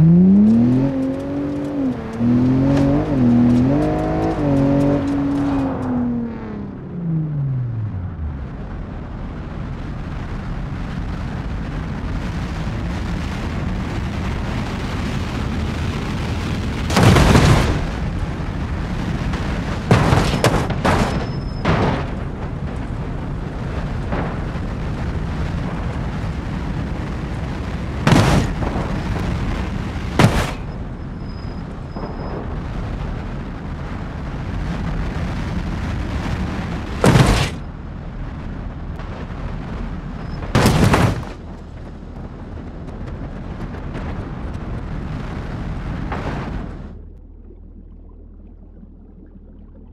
Mm-hmm.